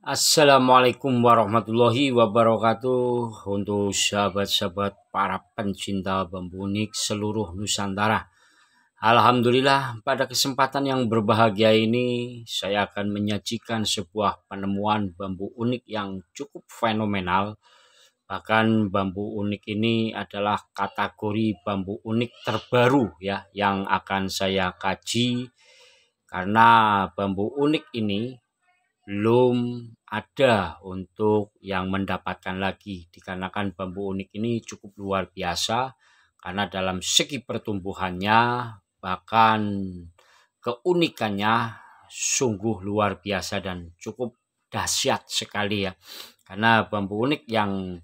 Assalamualaikum warahmatullahi wabarakatuh untuk sahabat-sahabat para pencinta bambu unik seluruh Nusantara. Alhamdulillah pada kesempatan yang berbahagia ini saya akan menyajikan sebuah penemuan bambu unik yang cukup fenomenal. Bahkan bambu unik ini adalah kategori bambu unik terbaru ya yang akan saya kaji karena bambu unik ini belum ada untuk yang mendapatkan lagi. Dikarenakan bambu unik ini cukup luar biasa karena dalam segi pertumbuhannya bahkan keunikannya sungguh luar biasa dan cukup dahsyat sekali ya. Karena bambu unik yang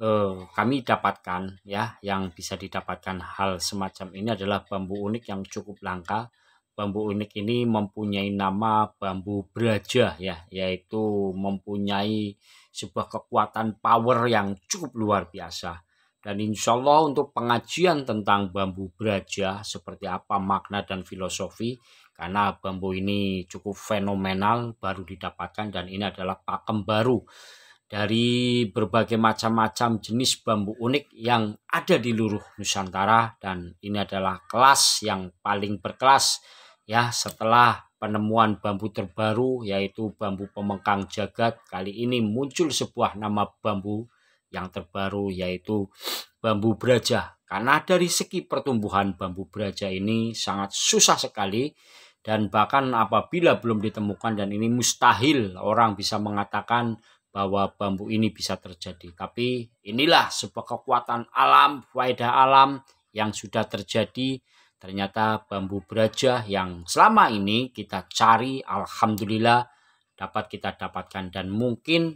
eh, kami dapatkan ya yang bisa didapatkan hal semacam ini adalah bambu unik yang cukup langka bambu unik ini mempunyai nama bambu braja ya yaitu mempunyai sebuah kekuatan power yang cukup luar biasa. Dan insya Allah untuk pengajian tentang bambu braja seperti apa makna dan filosofi karena bambu ini cukup fenomenal baru didapatkan dan ini adalah pakem baru dari berbagai macam-macam jenis bambu unik yang ada di luruh Nusantara. Dan ini adalah kelas yang paling berkelas ya setelah penemuan bambu terbaru yaitu bambu pemengkang jagat kali ini muncul sebuah nama bambu yang terbaru yaitu bambu braja. Karena dari segi pertumbuhan bambu braja ini sangat susah sekali dan bahkan apabila belum ditemukan dan ini mustahil orang bisa mengatakan bahwa bambu ini bisa terjadi. Tapi inilah sebuah kekuatan alam, faedah alam yang sudah terjadi. Ternyata bambu braja yang selama ini kita cari, alhamdulillah dapat kita dapatkan. Dan mungkin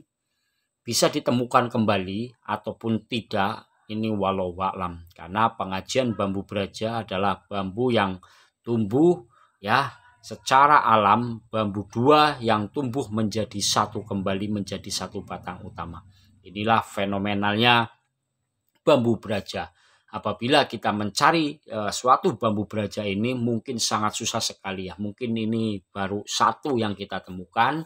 bisa ditemukan kembali ataupun tidak ini walau alam. Karena pengajian bambu beraja adalah bambu yang tumbuh ya secara alam bambu dua yang tumbuh menjadi satu kembali menjadi satu batang utama. Inilah fenomenalnya bambu beraja apabila kita mencari e, suatu bambu beraja ini mungkin sangat susah sekali ya mungkin ini baru satu yang kita temukan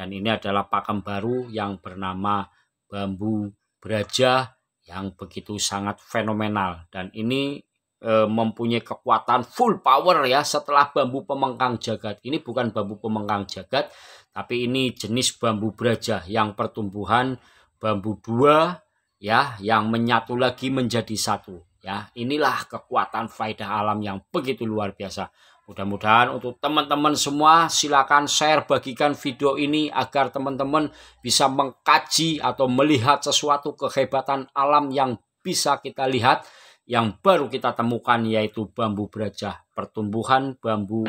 dan ini adalah pakem baru yang bernama bambu beraja yang begitu sangat fenomenal. Dan ini e, mempunyai kekuatan full power ya setelah bambu pemengkang jagat. Ini bukan bambu pemengkang jagat, tapi ini jenis bambu beraja yang pertumbuhan bambu dua ya yang menyatu lagi menjadi satu. Ya inilah kekuatan faedah alam yang begitu luar biasa. Mudah-mudahan untuk teman-teman semua silakan share bagikan video ini agar teman-teman bisa mengkaji atau melihat sesuatu kehebatan alam yang bisa kita lihat yang baru kita temukan yaitu bambu berajah pertumbuhan bambu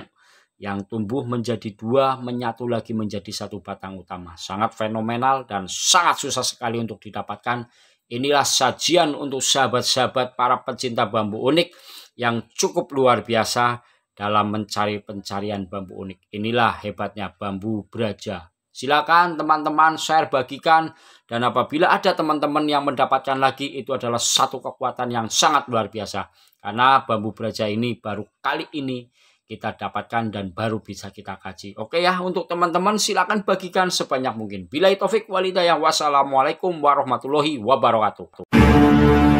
yang tumbuh menjadi dua menyatu lagi menjadi satu batang utama. Sangat fenomenal dan sangat susah sekali untuk didapatkan inilah sajian untuk sahabat-sahabat para pecinta bambu unik yang cukup luar biasa dalam mencari pencarian bambu unik. Inilah hebatnya bambu beraja. Silakan teman-teman share bagikan dan apabila ada teman-teman yang mendapatkan lagi itu adalah satu kekuatan yang sangat luar biasa. Karena bambu beraja ini baru kali ini kita dapatkan dan baru bisa kita kaji. Oke ya, untuk teman-teman silakan bagikan sebanyak mungkin. Bila taufik walidayah wassalamualaikum warahmatullahi wabarakatuh.